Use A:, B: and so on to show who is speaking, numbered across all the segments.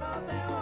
A: Alabama.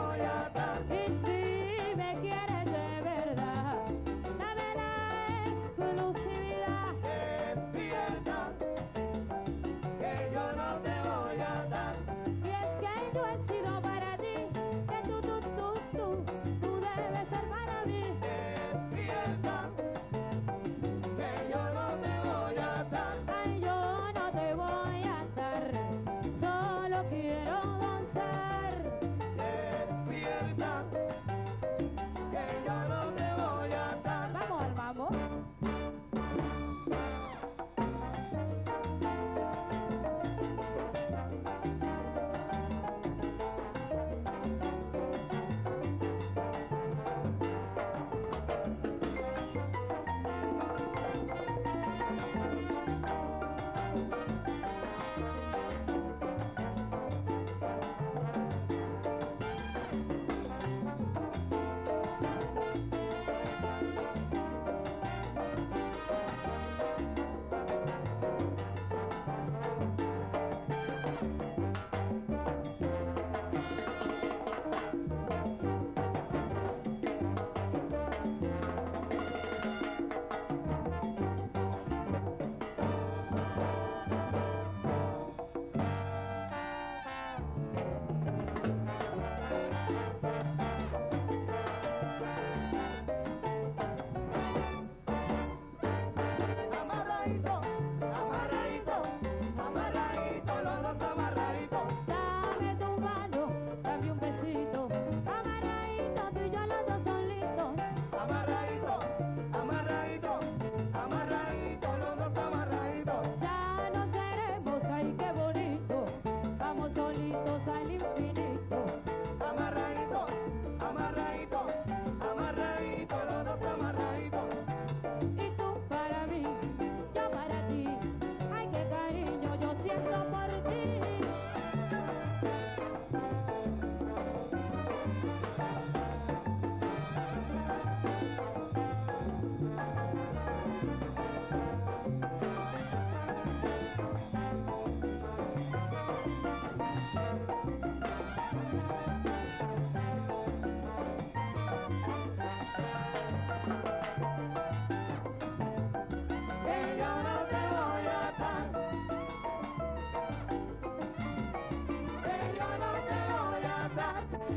B: thank you